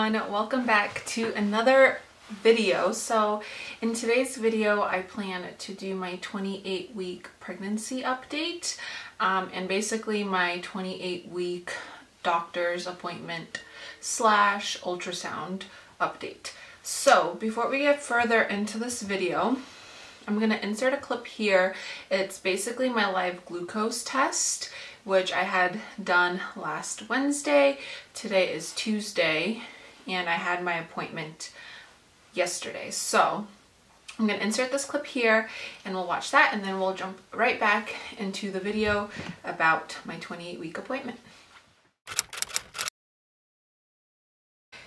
everyone, welcome back to another video. So in today's video I plan to do my 28 week pregnancy update um, and basically my 28 week doctor's appointment slash ultrasound update. So before we get further into this video, I'm going to insert a clip here. It's basically my live glucose test, which I had done last Wednesday. Today is Tuesday, and I had my appointment yesterday. So I'm going to insert this clip here and we'll watch that and then we'll jump right back into the video about my 28 week appointment.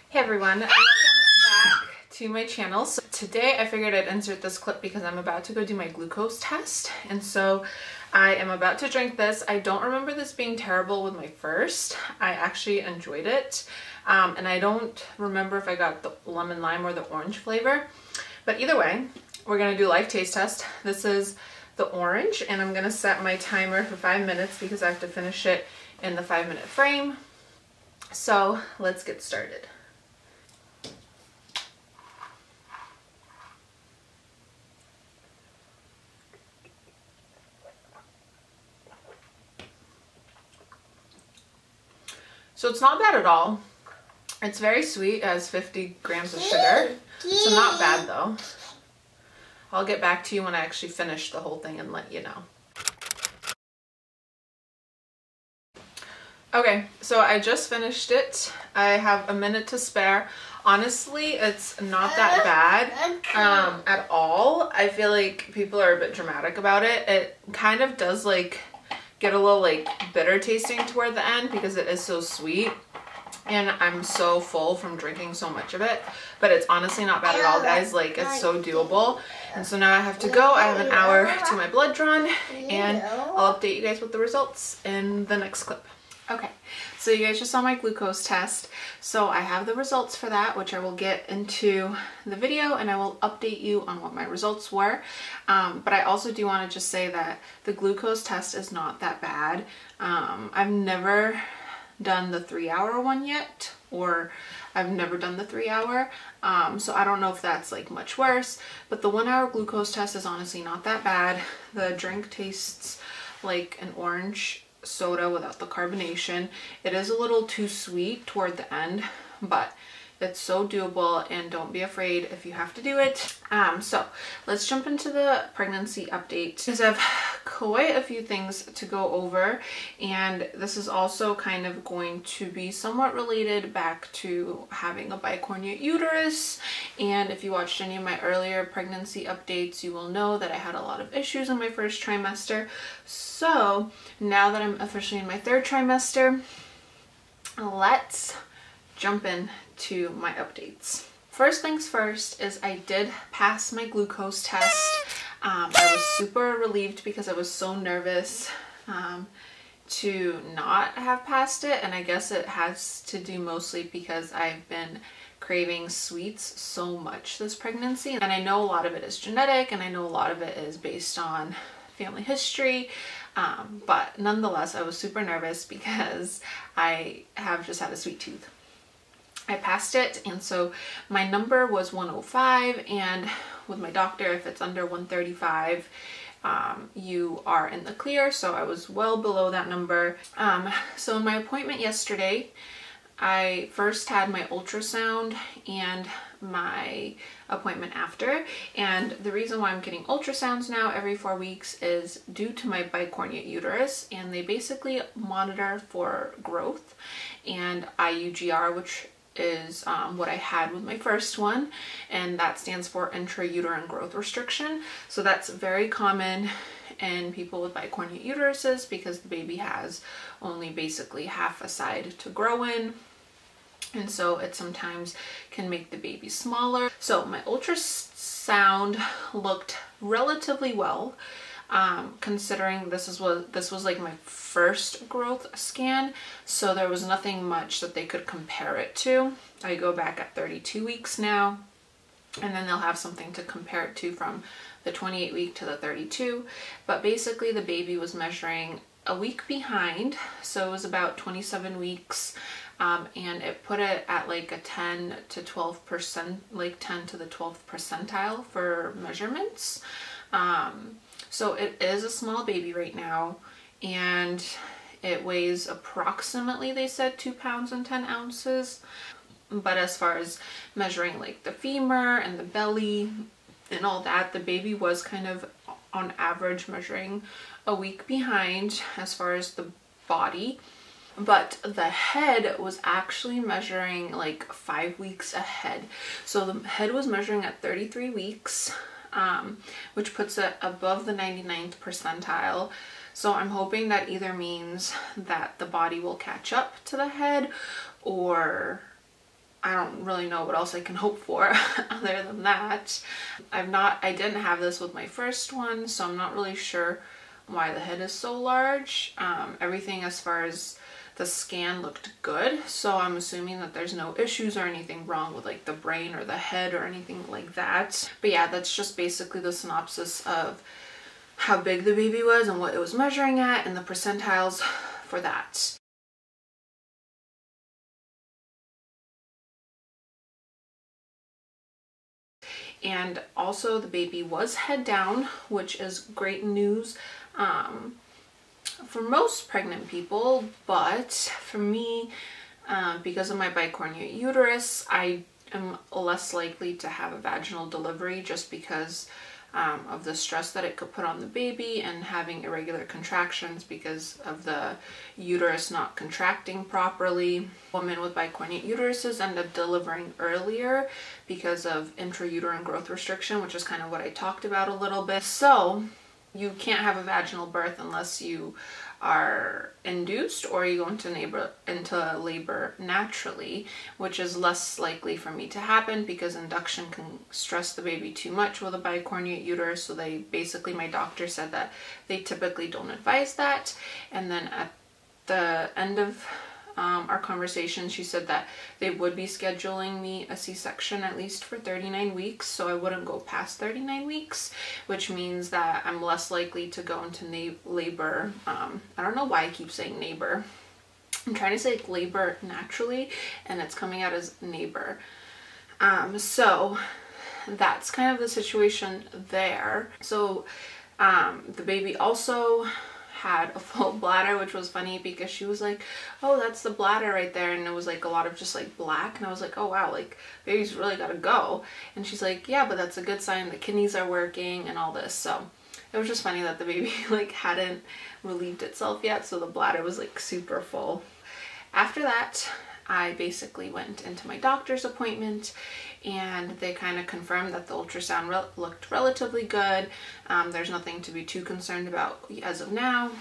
Hey everyone, welcome back to my channel. So today I figured I'd insert this clip because I'm about to go do my glucose test and so I am about to drink this. I don't remember this being terrible with my first. I actually enjoyed it um, and I don't remember if I got the lemon lime or the orange flavor but either way we're gonna do live taste test. This is the orange and I'm gonna set my timer for five minutes because I have to finish it in the five minute frame. So let's get started. So it's not bad at all. It's very sweet, it has 50 grams of sugar. So not bad though. I'll get back to you when I actually finish the whole thing and let you know. Okay, so I just finished it. I have a minute to spare. Honestly, it's not that bad um, at all. I feel like people are a bit dramatic about it. It kind of does like get a little like bitter tasting toward the end because it is so sweet. And I'm so full from drinking so much of it but it's honestly not bad at all guys. Like it's so doable. And so now I have to go. I have an hour to my blood drawn and I'll update you guys with the results in the next clip okay so you guys just saw my glucose test. So I have the results for that, which I will get into the video and I will update you on what my results were. Um, but I also do want to just say that the glucose test is not that bad. Um, I've never done the three hour one yet or I've never done the three hour um, so I don't know if that's like much worse but the one hour glucose test is honestly not that bad the drink tastes like an orange soda without the carbonation. It is a little too sweet toward the end, but it's so doable and don't be afraid if you have to do it. Um, so let's jump into the pregnancy update. Because I have quite a few things to go over and this is also kind of going to be somewhat related back to having a bicornuate uterus. And if you watched any of my earlier pregnancy updates you will know that I had a lot of issues in my first trimester. So now that I'm officially in my third trimester let's jump in to my updates. First things first is I did pass my glucose test. Um, I was super relieved because I was so nervous um, to not have passed it and I guess it has to do mostly because I've been craving sweets so much this pregnancy and I know a lot of it is genetic and I know a lot of it is based on family history um, but nonetheless I was super nervous because I have just had a sweet tooth I passed it and so my number was 105 and with my doctor if it's under 135 um, you are in the clear so I was well below that number. Um, so in my appointment yesterday I first had my ultrasound and my appointment after and the reason why I'm getting ultrasounds now every four weeks is due to my bicornuate uterus and they basically monitor for growth and IUGR which is um, what I had with my first one and that stands for intrauterine growth restriction. So that's very common in people with bicornuate uteruses because the baby has only basically half a side to grow in and so it sometimes can make the baby smaller. So my ultrasound looked relatively well um, considering this is what this was like my first growth scan so there was nothing much that they could compare it to. I go back at 32 weeks now and then they'll have something to compare it to from the 28 week to the 32 but basically the baby was measuring a week behind so it was about 27 weeks um, and it put it at like a 10 to 12 percent like 10 to the 12th percentile for measurements um, so it is a small baby right now and it weighs approximately they said two pounds and 10 ounces. But as far as measuring like the femur and the belly and all that the baby was kind of on average measuring a week behind as far as the body. But the head was actually measuring like five weeks ahead. So the head was measuring at 33 weeks, um, which puts it above the 99th percentile. So I'm hoping that either means that the body will catch up to the head or I don't really know what else I can hope for other than that. I've not, I didn't have this with my first one, so I'm not really sure why the head is so large. Um, everything as far as the scan looked good so I'm assuming that there's no issues or anything wrong with like the brain or the head or anything like that but yeah that's just basically the synopsis of how big the baby was and what it was measuring at and the percentiles for that. And also the baby was head down, which is great news. Um, for most pregnant people, but for me, uh, because of my bicornuate uterus, I am less likely to have a vaginal delivery just because um, of the stress that it could put on the baby and having irregular contractions because of the uterus not contracting properly. Women with bicornuate uteruses end up delivering earlier because of intrauterine growth restriction, which is kind of what I talked about a little bit. So you can't have a vaginal birth unless you are induced or you go into labor into labor naturally which is less likely for me to happen because induction can stress the baby too much with a bicornuate uterus. So they basically my doctor said that they typically don't advise that. And then at the end of um, our conversation, she said that they would be scheduling me a C-section at least for 39 weeks, so I wouldn't go past 39 weeks, which means that I'm less likely to go into labor. Um, I don't know why I keep saying neighbor. I'm trying to say labor naturally, and it's coming out as neighbor. Um, so that's kind of the situation there. So um, the baby also had a full bladder, which was funny because she was like, oh, that's the bladder right there. And it was like a lot of just like black. And I was like, oh, wow, like baby's really got to go. And she's like, yeah, but that's a good sign. The kidneys are working and all this. So it was just funny that the baby like hadn't relieved itself yet. So the bladder was like super full. After that, I basically went into my doctor's appointment and they kind of confirmed that the ultrasound re looked relatively good. Um, there's nothing to be too concerned about as of now.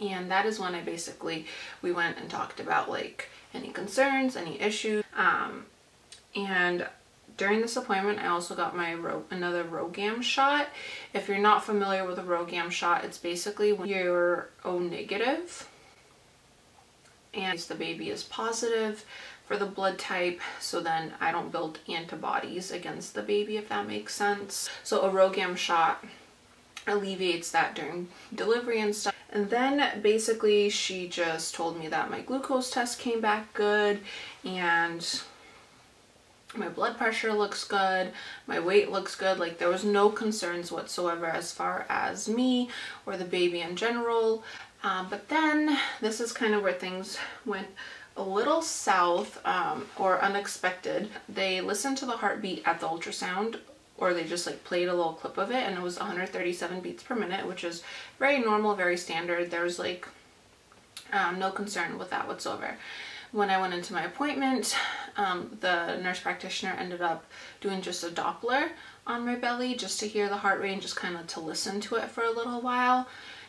And that is when I basically, we went and talked about like any concerns, any issues. Um, and during this appointment, I also got my Ro another RhoGAM shot. If you're not familiar with a RhoGAM shot, it's basically when you're O negative and the baby is positive for the blood type so then I don't build antibodies against the baby if that makes sense. So a RhoGAM shot alleviates that during delivery and stuff. And then basically she just told me that my glucose test came back good and my blood pressure looks good, my weight looks good, like there was no concerns whatsoever as far as me or the baby in general. Um, but then this is kind of where things went a little south um, or unexpected. They listened to the heartbeat at the ultrasound or they just like played a little clip of it and it was 137 beats per minute which is very normal, very standard. There was like um, no concern with that whatsoever. When I went into my appointment, um, the nurse practitioner ended up doing just a Doppler on my belly just to hear the heart rate and just kind of to listen to it for a little while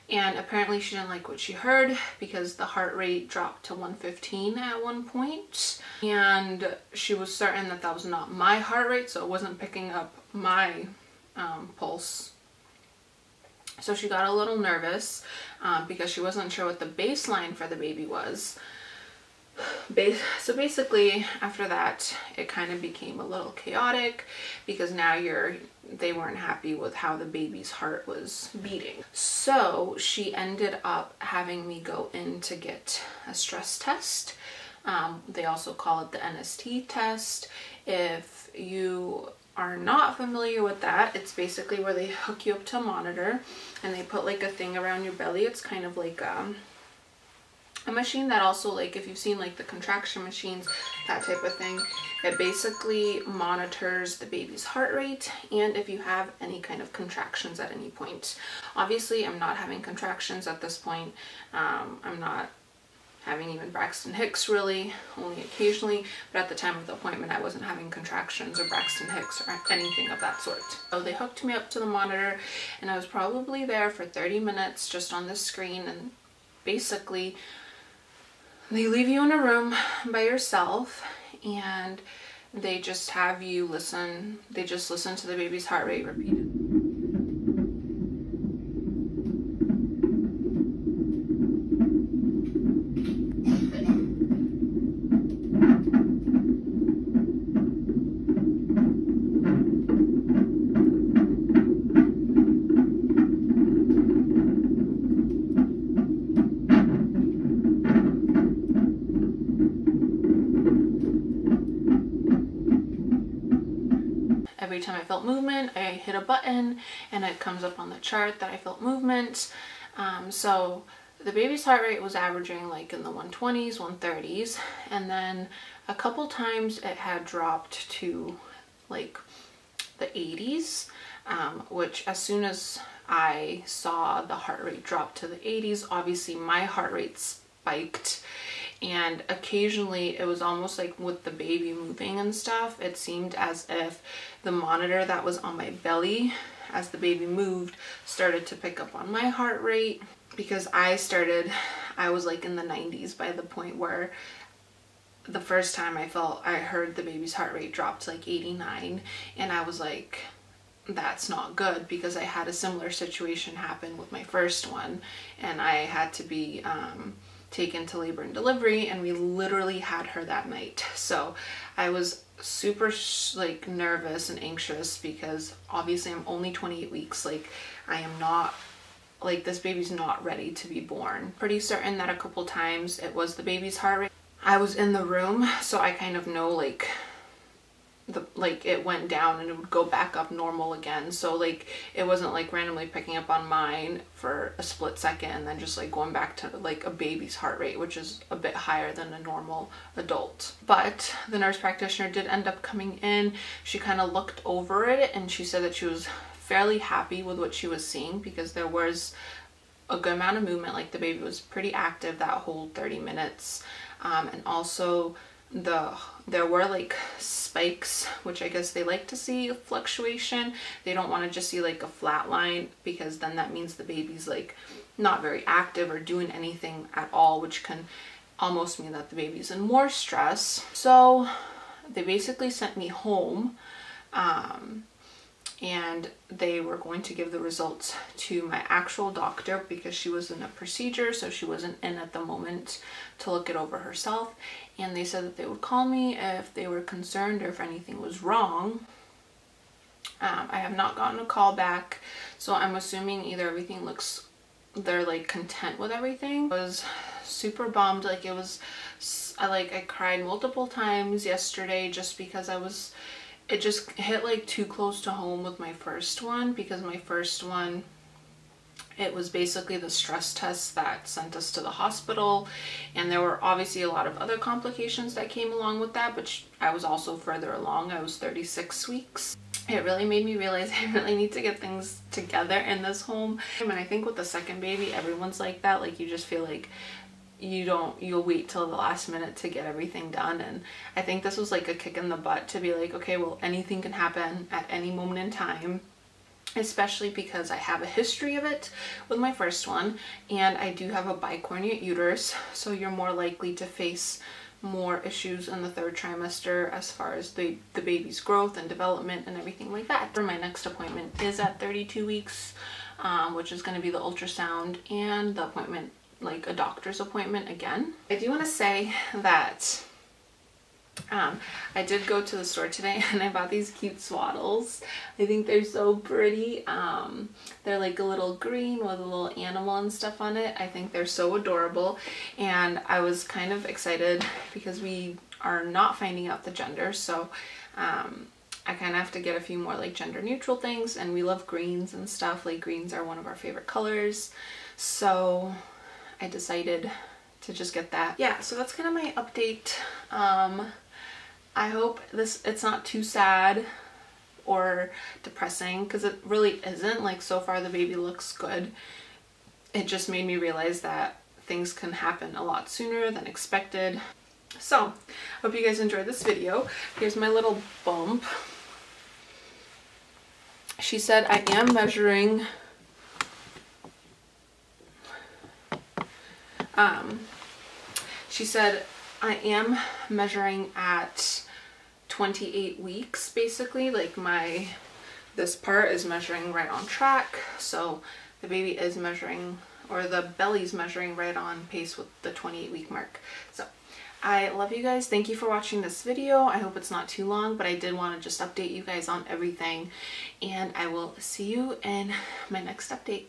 and apparently she didn't like what she heard because the heart rate dropped to 115 at one point. And she was certain that that was not my heart rate so it wasn't picking up my um, pulse. So she got a little nervous um, because she wasn't sure what the baseline for the baby was so basically after that it kind of became a little chaotic because now you're they weren't happy with how the baby's heart was beating so she ended up having me go in to get a stress test Um, they also call it the NST test. If you are not familiar with that, it's basically where they hook you up to a monitor and they put like a thing around your belly. It's kind of like um, a machine that also like if you've seen like the contraction machines, that type of thing, it basically monitors the baby's heart rate and if you have any kind of contractions at any point. Obviously, I'm not having contractions at this point. Um, I'm not having even Braxton Hicks really, only occasionally, but at the time of the appointment I wasn't having contractions or Braxton Hicks or anything of that sort. So they hooked me up to the monitor and I was probably there for 30 minutes just on the screen and basically they leave you in a room by yourself and they just have you listen, they just listen to the baby's heart rate repeatedly. every time I felt movement, I hit a button and it comes up on the chart that I felt movement. Um, so the baby's heart rate was averaging like in the 120s, 130s, and then a couple times it had dropped to like the 80s, um, which as soon as I saw the heart rate drop to the 80s, obviously my heart rate spiked and occasionally it was almost like with the baby moving and stuff it seemed as if the monitor that was on my belly as the baby moved started to pick up on my heart rate because I started I was like in the 90s by the point where the first time I felt I heard the baby's heart rate drop to like 89 and I was like that's not good because I had a similar situation happen with my first one and I had to be um, taken to labor and delivery and we literally had her that night. So I was super like nervous and anxious because obviously I'm only 28 weeks. Like I am not like this baby's not ready to be born. Pretty certain that a couple times it was the baby's heart rate. I was in the room so I kind of know like the like it went down and it would go back up normal again. So like it wasn't like randomly picking up on mine for a split second and then just like going back to like a baby's heart rate which is a bit higher than a normal adult. But the nurse practitioner did end up coming in. She kind of looked over it and she said that she was fairly happy with what she was seeing because there was a good amount of movement. Like the baby was pretty active that whole 30 minutes. Um, and also the there were like spikes which I guess they like to see fluctuation. They don't want to just see like a flat line because then that means the baby's like not very active or doing anything at all which can almost mean that the baby's in more stress. So they basically sent me home um, and they were going to give the results to my actual doctor because she was in a procedure so she wasn't in at the moment to look it over herself. And they said that they would call me if they were concerned or if anything was wrong. Um, I have not gotten a call back so I'm assuming either everything looks they're like content with everything. I was super bummed like it was I like I cried multiple times yesterday just because I was it just hit like too close to home with my first one because my first one it was basically the stress test that sent us to the hospital. And there were obviously a lot of other complications that came along with that but I was also further along. I was 36 weeks. It really made me realize I really need to get things together in this home. And I think with the second baby everyone's like that. Like you just feel like you don't you'll wait till the last minute to get everything done and I think this was like a kick in the butt to be like okay well anything can happen at any moment in time especially because I have a history of it with my first one and I do have a bicornuate uterus so you're more likely to face more issues in the third trimester as far as the, the baby's growth and development and everything like that. My next appointment is at 32 weeks um, which is going to be the ultrasound and the appointment like a doctor's appointment again. I do want to say that Um, I did go to the store today and I bought these cute swaddles. I think they're so pretty. Um, they're like a little green with a little animal and stuff on it. I think they're so adorable and I was kind of excited because we are not finding out the gender so um, I kind of have to get a few more like gender neutral things and we love greens and stuff. Like greens are one of our favorite colors. So I decided to just get that. Yeah, so that's kind of my update. Um, I hope this it's not too sad or depressing because it really isn't. Like so far the baby looks good. It just made me realize that things can happen a lot sooner than expected. So, hope you guys enjoyed this video. Here's my little bump. She said I am measuring um, she said I am measuring at 28 weeks basically like my this part is measuring right on track so the baby is measuring or the belly's measuring right on pace with the 28 week mark so I love you guys. Thank you for watching this video. I hope it's not too long, but I did want to just update you guys on everything. And I will see you in my next update.